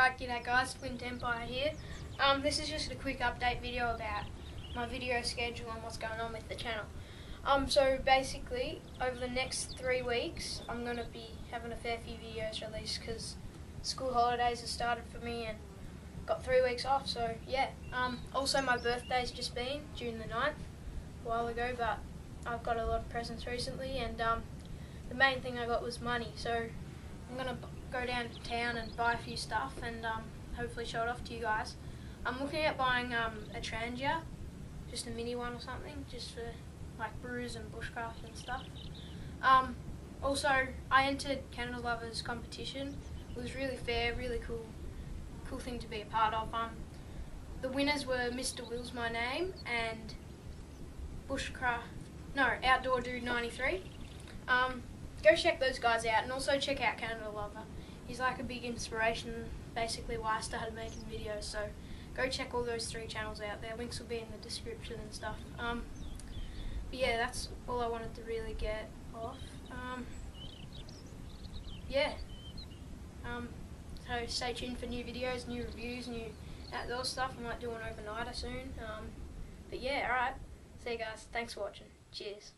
Alright, g'day guys, Flint Empire here. Um, this is just a quick update video about my video schedule and what's going on with the channel. Um, so basically, over the next three weeks, I'm going to be having a fair few videos released because school holidays have started for me and got three weeks off, so yeah. Um, also, my birthday's just been, June the 9th, a while ago, but I've got a lot of presents recently and um, the main thing I got was money, so I'm going to go down to town and buy a few stuff and um, hopefully show it off to you guys. I'm looking at buying um, a Trangia, just a mini one or something, just for like brews and bushcraft and stuff. Um, also, I entered Kanadaluvr's competition. It was really fair, really cool, cool thing to be a part of. Um, the winners were Mr. Will's My Name and Bushcraft, no, Outdoor Dude 93. Um, go check those guys out and also check out Kanadaluvr. He's like a big inspiration, basically why I started making videos. So go check all those three channels out. Their links will be in the description and stuff. Um, but yeah, that's all I wanted to really get off. Um, yeah. Um, so stay tuned for new videos, new reviews, new outdoor stuff. I might do an overnighter soon. Um, but yeah, alright. See you guys. Thanks for watching. Cheers.